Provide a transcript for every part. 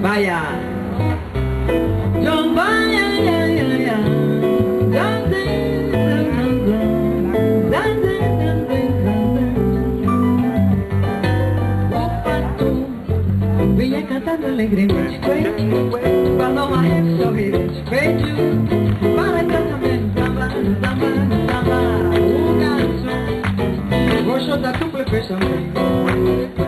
Vaya. Vinha cantando alegremente. Quando uma rede sorridente. Feito para casamento, samba, samba, samba. O garçom gostou da dupla fechamento.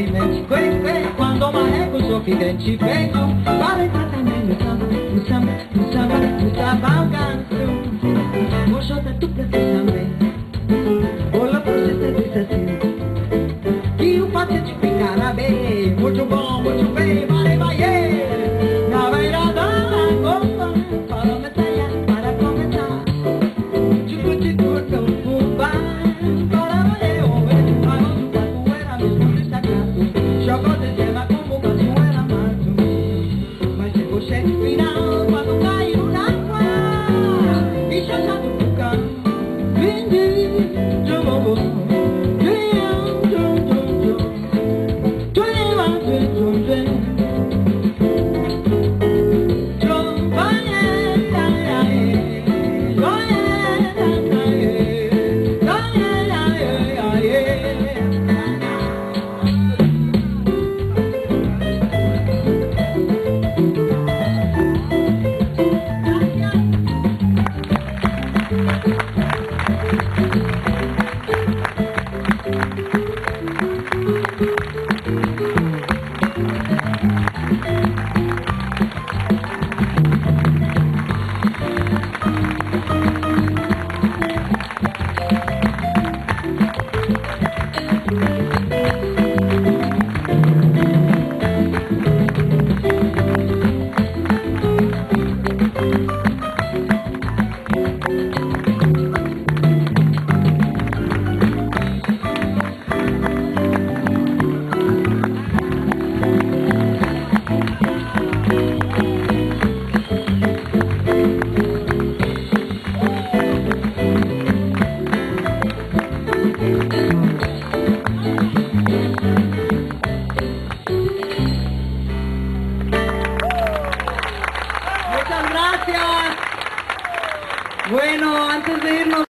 alegremente Quê, quê, quando o marreco sorridente Venho para entrar também no samba No samba, no samba, no samba o canto O show da dupla fez também Olá pro você disse assim. Que o paciente ficará bem. Muito bom, muito bem, vai, vai, Na José, virado cuando Bueno, antes de irnos...